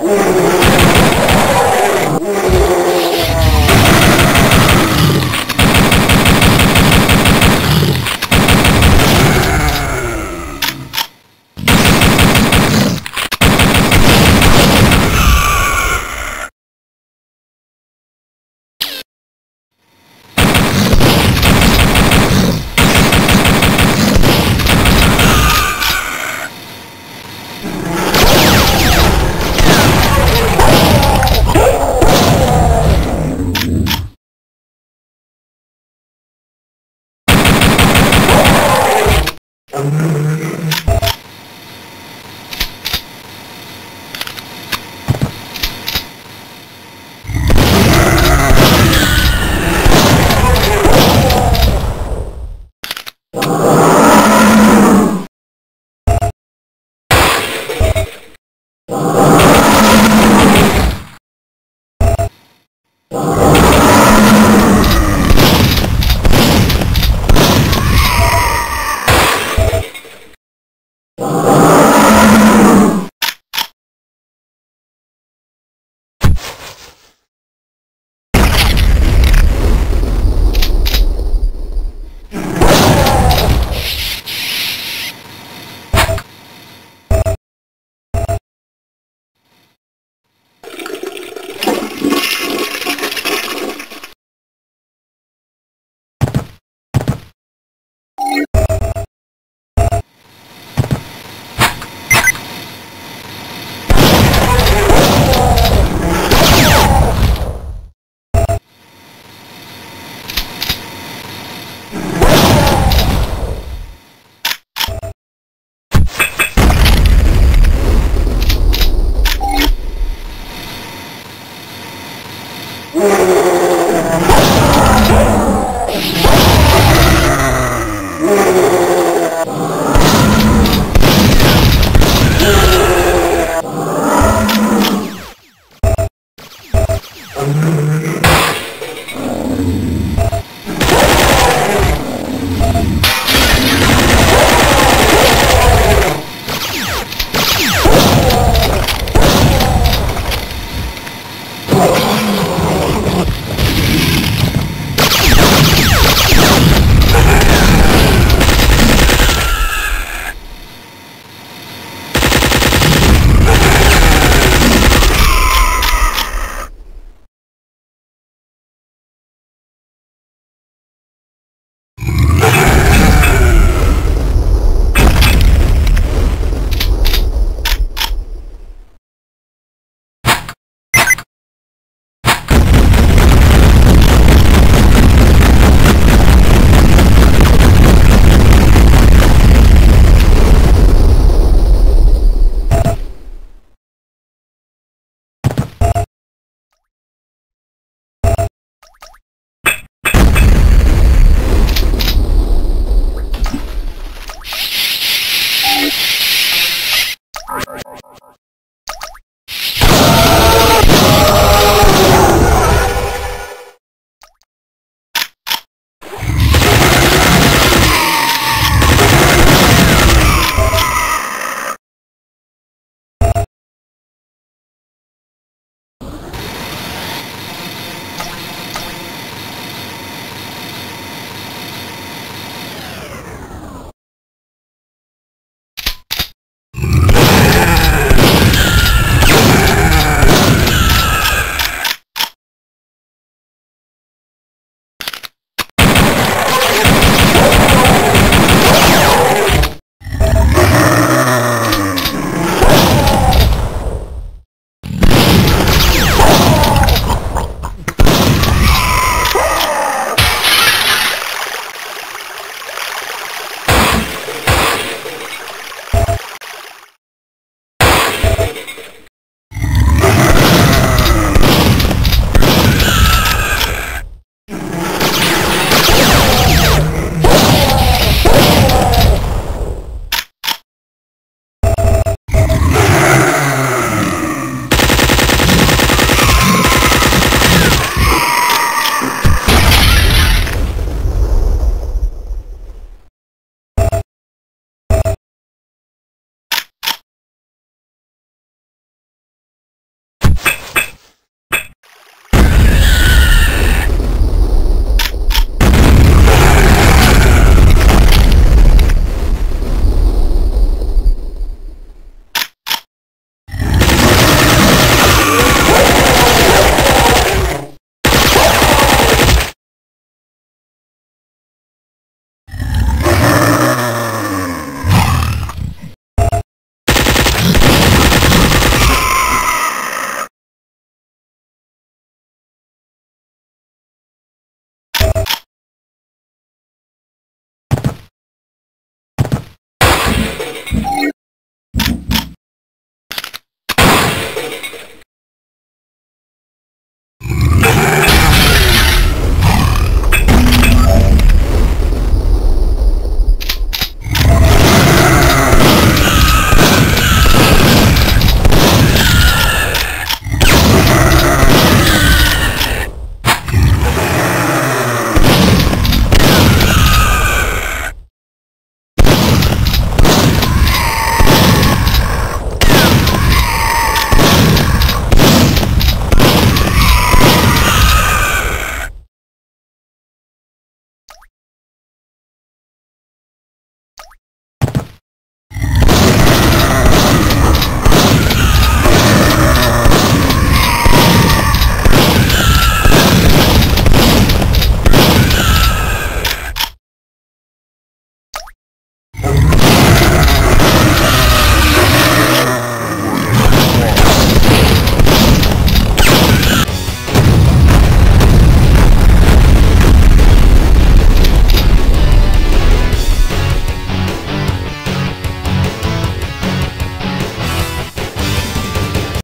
Wow. Mm-hmm.